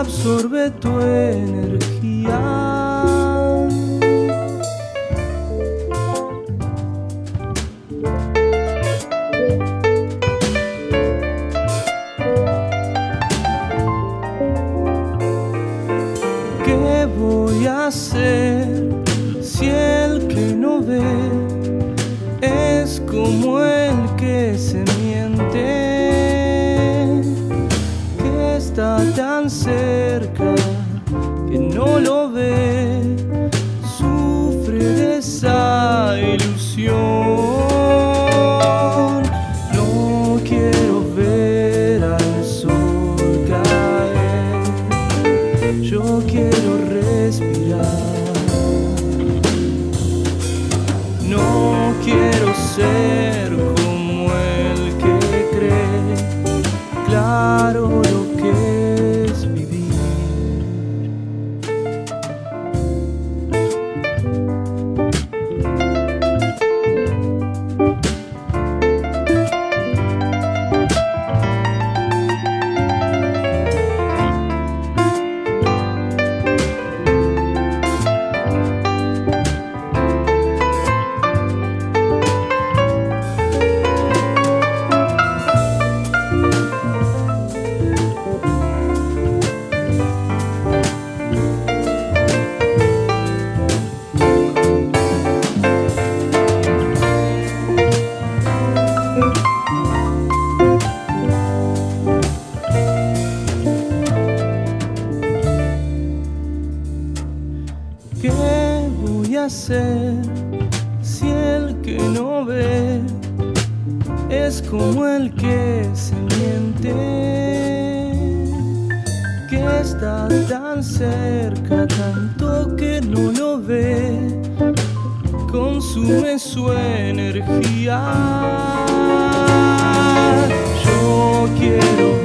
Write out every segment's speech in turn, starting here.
absorbe tu energía. Si el que no ve es como el que se miente? Que está tan cerca, tanto que no lo ve, consume su energía. Yo quiero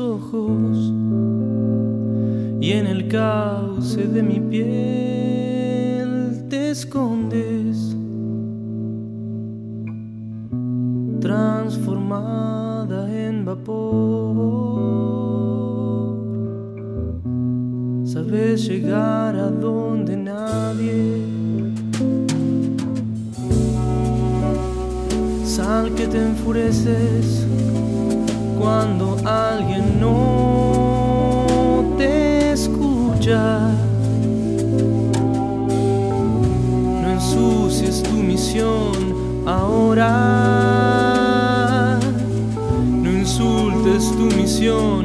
ojos y en el cauce de mi piel te escondes, transformada en vapor. Sabes llegar a donde nadie. Sal que te enfureces insultes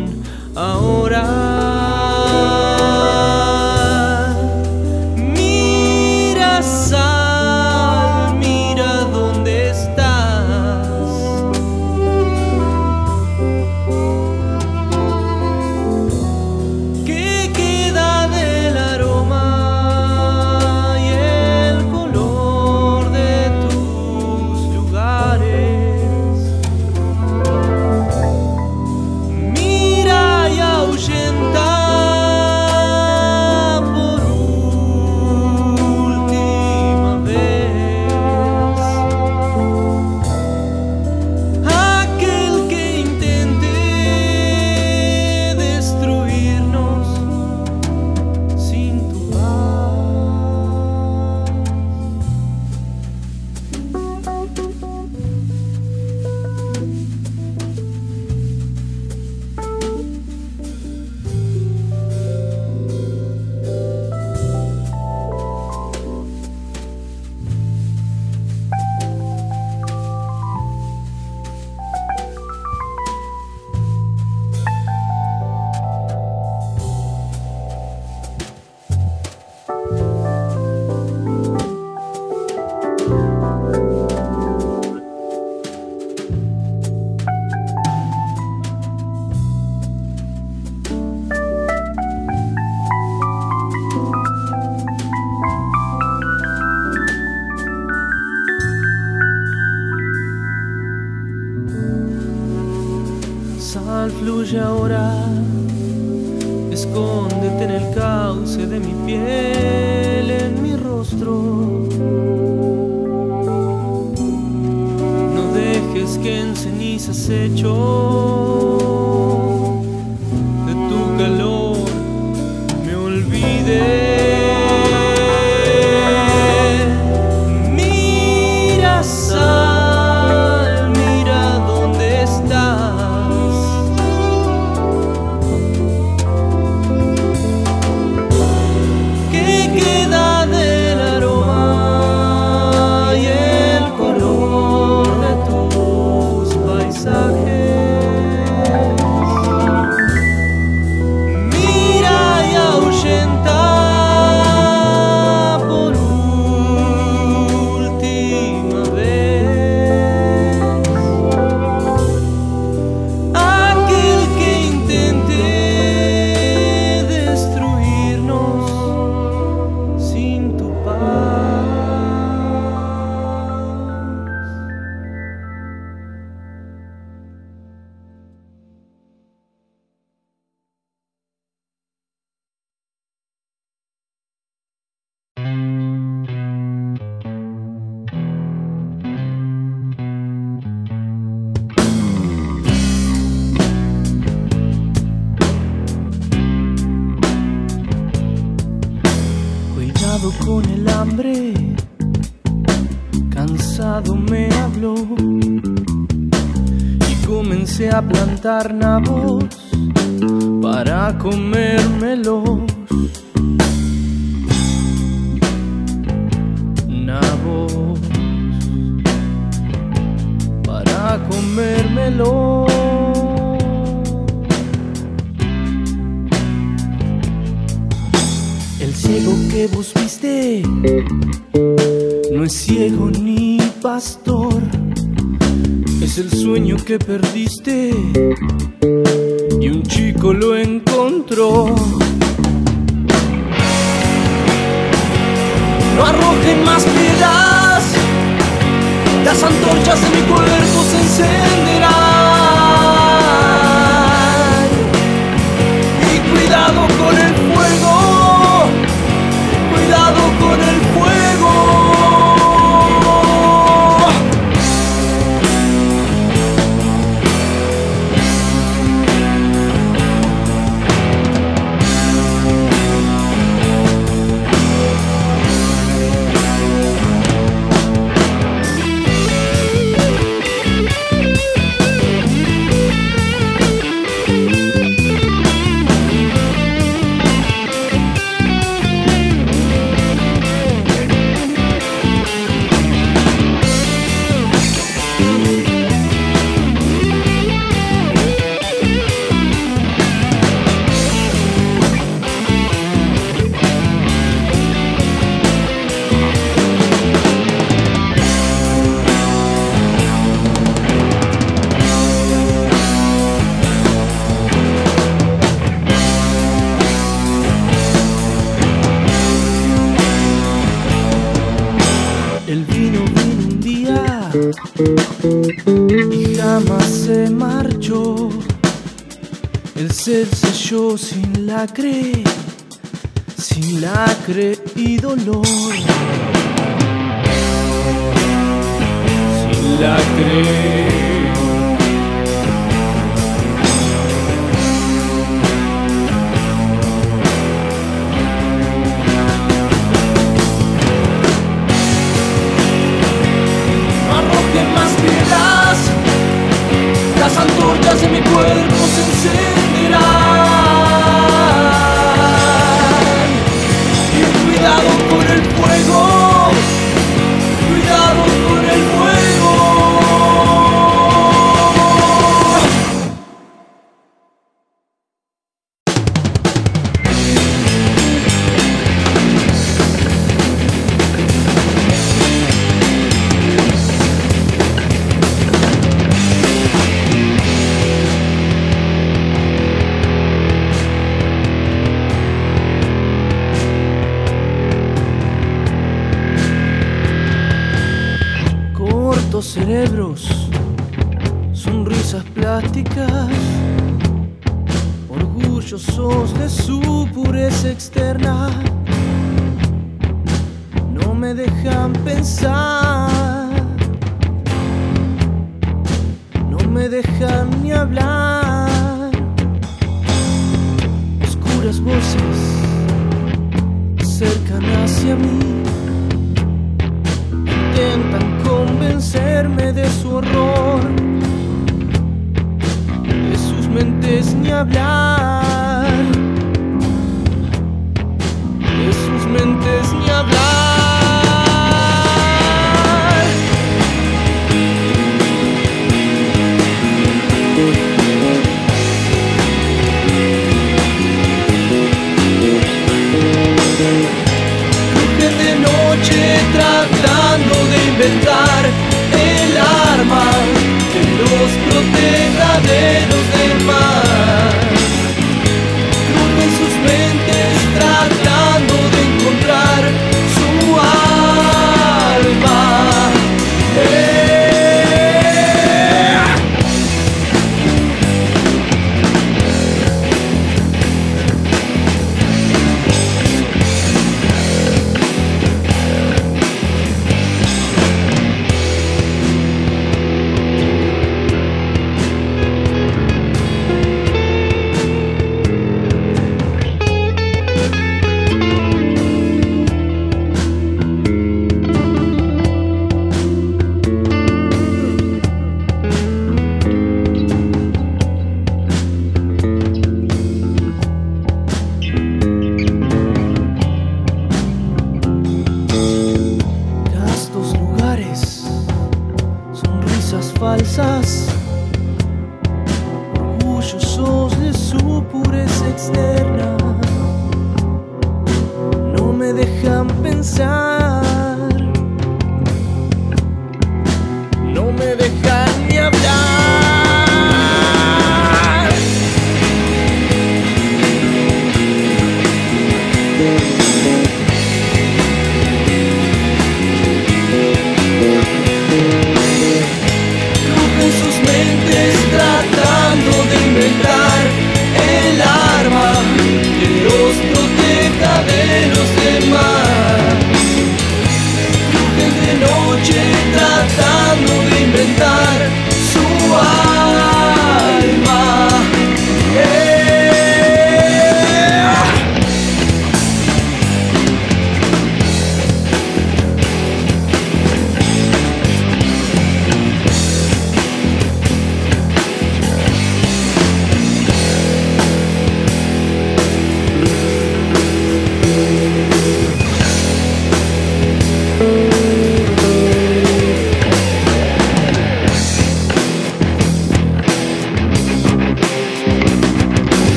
ahora, escóndete en el cauce de mi piel, nabos para comérmelos. Nabos para comérmelos. El ciego que vos viste no es ciego ni pastor, es el sueño que perdiste y un chico lo encontró. No arrojen más piedras, las antorchas de mi cuerpo se encenderán. Y cuidado con el fuego, cuidado con el fuego. sin acre y dolor. Sin. hacia mí. Intentan convencerme de su horror, de sus mentes ni hablar.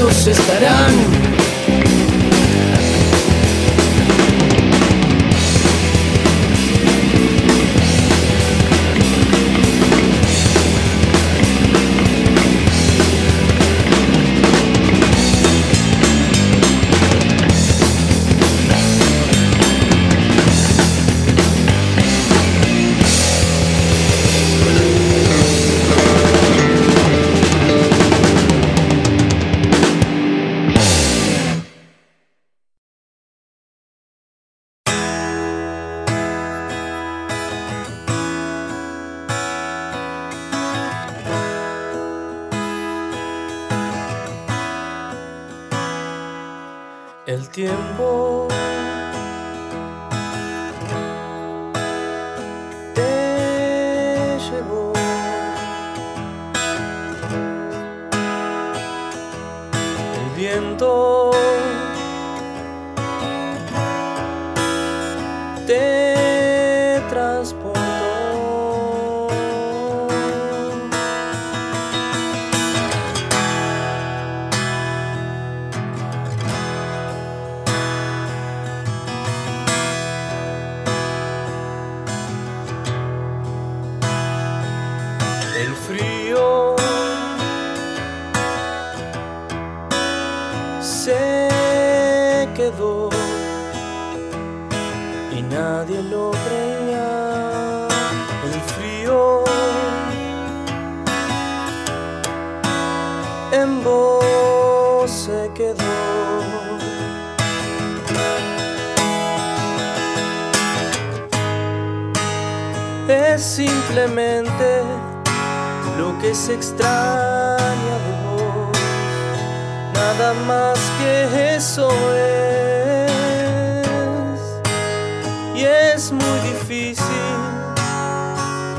perdidos estarán. Tiempo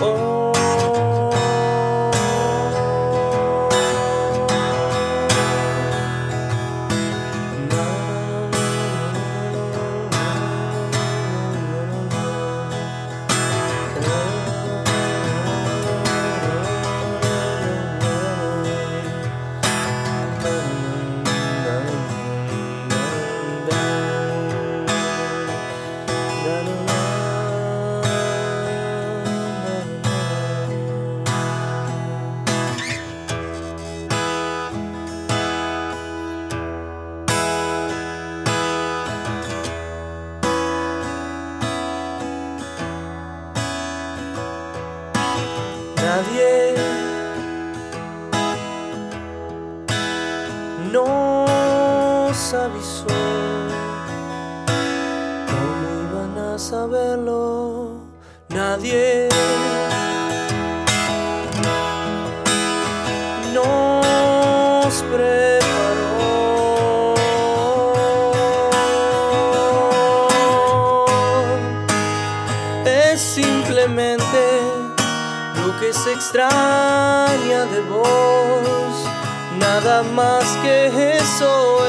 oh. Extraña de vos, nada más que eso